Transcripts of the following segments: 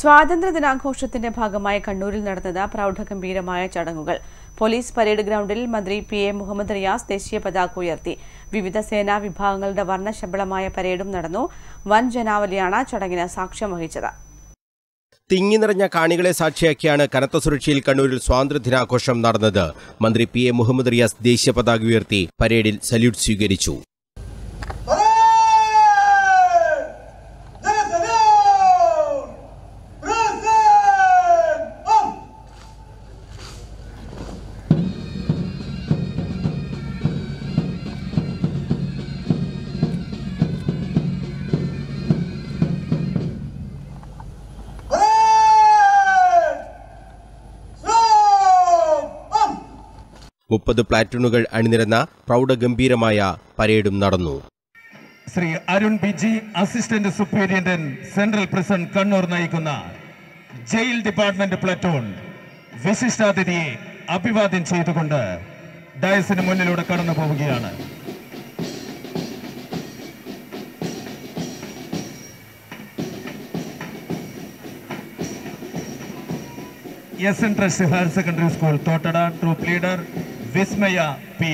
സ്വാതന്ത്ര്യ ദിനാഘോഷത്തിന്റെ ഭാഗമായി കണ്ണൂരിൽ നടന്നത് പ്രൗഢഗംഭീരമായ ചടങ്ങുകൾ. പോലീസ് പരേഡ് ഗ്രൗണ്ടിൽ മന്ത്രി പി എ മുഹമ്മദ് റിയാസ് ദേശീയ പതാക ഉയർത്തി. വിവിധ സേനാ വിഭാഗങ്ങളുടെ വർണശബളമായ പരേഡും നടന്നു. വൻ ജനാവലിയാണ് ചടങ്ങിന് സാക്ഷ്യം വഹിച്ചത്. തിങ്ങി നിറഞ്ഞ കാണികളെ സാക്ഷിയാക്കിയാണ് കനത്ത സുരക്ഷയിൽ കണ്ണൂരിൽ സ്വാതന്ത്ര്യ ദിനാഘോഷം നടന്നത്. മന്ത്രി പി എ മുഹമ്മദ് റിയാസ് ദേശീയ പതാക ഉയർത്തി പരേഡിൽ സല്യൂട്ട് സ്വീകരിച്ചു. മുപ്പത് പ്ലാറ്റൂണുകൾ അണിനിരന്ന പ്രൗഢഗംഭീരമായ പരേഡും നടന്നു. Shri Arun B G assistant superintendent central prison Kannur നയിക്കുന്ന ജയിൽ ഡിപ്പാർട്ട്മെന്റ് പ്ലറ്റൂൺ വിശിഷ്ടാതിഥിയെ അഭിവാദ്യം ചെയ്തുകൊണ്ട് ഡയസിന് മുന്നിലൂടെ കടന്നു പോവുകയാണ്. S N trust higher secondary school Thottada troop leader Vismaya P.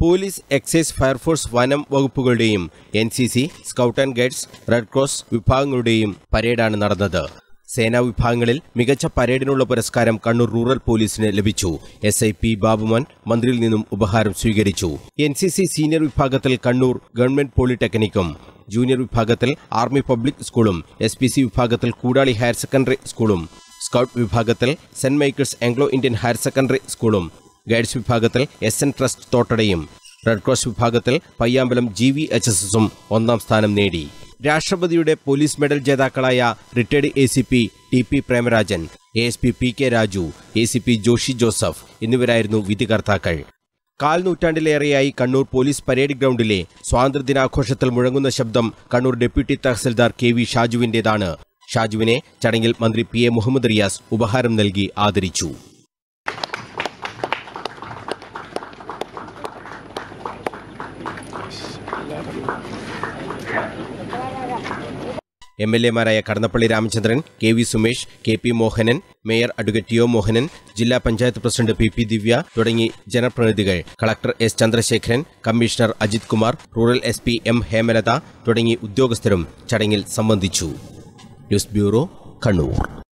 Police excise fire force വനം വകുപ്പുകളുടെയും N C C scout and guides red cross വിഭാഗങ്ങളുടെയും പരേഡാണ് നടന്നത്. സേനാ വിഭാഗങ്ങളിൽ മികച്ച പരേഡിനുള്ള പുരസ്കാരം കണ്ണൂർ റൂറൽ പോലീസിന് ലഭിച്ചു. എസ് ഐ പി ബാബുമോൻ മന്ത്രിയിൽ നിന്നും ഉപഹാരം സ്വീകരിച്ചു. എൻ സീനിയർ വിഭാഗത്തിൽ കണ്ണൂർ ഗവൺമെന്റ് പോളിടെക്നിക്കും ജൂനിയർ വിഭാഗത്തിൽ ആർമി പബ്ലിക് സ്കൂളും എസ് വിഭാഗത്തിൽ കൂടാളി ഹയർ സെക്കൻഡറി സ്കൂളും സ്കൗട്ട് വിഭാഗത്തിൽ saint Michael's Anglo Indian higher secondary സ്കൂളും ഗൈഡ്സ് വിഭാഗത്തിൽ എസ് എൻ ട്രസ്റ്റ് തോട്ടടയും റെഡ് ക്രോസ് വിഭാഗത്തിൽ Payyambalam G V H S എസും ഒന്നാം സ്ഥാനം നേടി. രാഷ്ട്രപതിയുടെ പോലീസ് മെഡൽ ജേതാക്കളായ retired A C P T P Premarajan A S P P K Raju A C P Joshi Joseph എന്നിവരായിരുന്നു വിധികർത്താക്കൾ. കാൽ നൂറ്റാണ്ടിലേറെയായി കണ്ണൂർ പോലീസ് പരേഡ് ഗ്രൗണ്ടിലെ സ്വാതന്ത്ര്യദിനാഘോഷത്തിൽ മുഴങ്ങുന്ന ശബ്ദം Kannur deputy tahsildar K V ഷാജുവിന്റേതാണ്. ഷാജുവിനെ ചടങ്ങിൽ മന്ത്രി പി എ മുഹമ്മദ് റിയാസ് ഉപഹാരം നൽകി ആദരിച്ചു. M L എമാരായ Kadannappally Ramachandran K V Sumesh K P Mohanan mayor advocate O Mohanan ജില്ലാ panchayat president P P Divya തുടങ്ങി ജനപ്രതിനിധികൾ. Collector S Chandrasekharan commissioner Ajith Kumar rural S P M Hemalatha തുടങ്ങി ഉദ്യോഗസ്ഥരും ചടങ്ങിൽ സംബന്ധിച്ചു. News bureau Kannur.